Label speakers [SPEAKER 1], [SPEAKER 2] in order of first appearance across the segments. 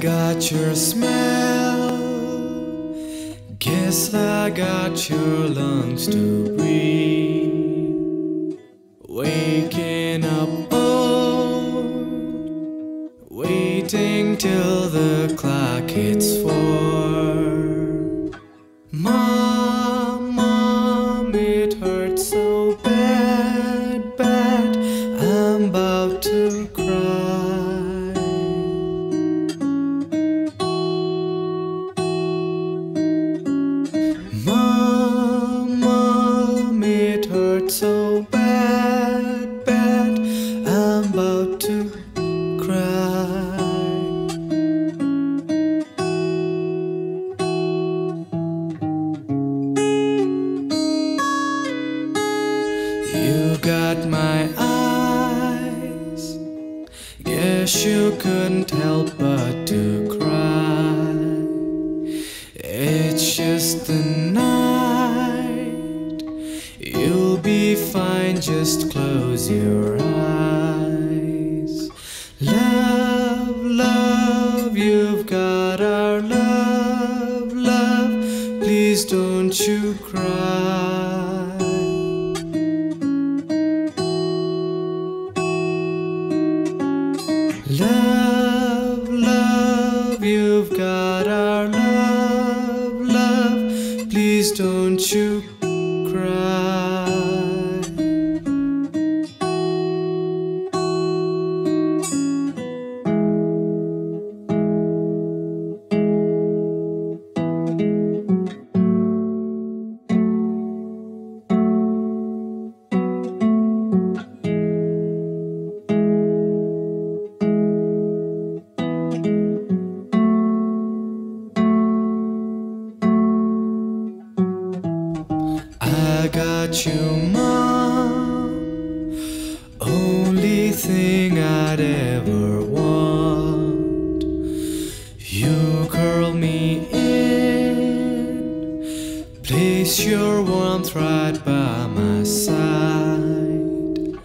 [SPEAKER 1] got your smell. Guess I got your lungs to breathe. Waking up old, waiting till the clock hits four. About to cry. You got my eyes. Guess you couldn't help but to cry. It's just the night. You'll be fine, just close your eyes. Don't you cry. Love, love, you've got our love, love. Please don't you I got you, mom. Only thing I'd ever want. You curl me in, place your warmth right by my side.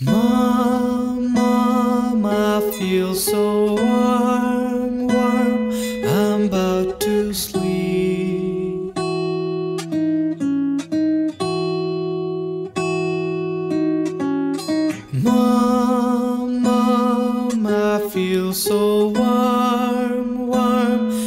[SPEAKER 1] Mom, mom, I feel so so warm, warm.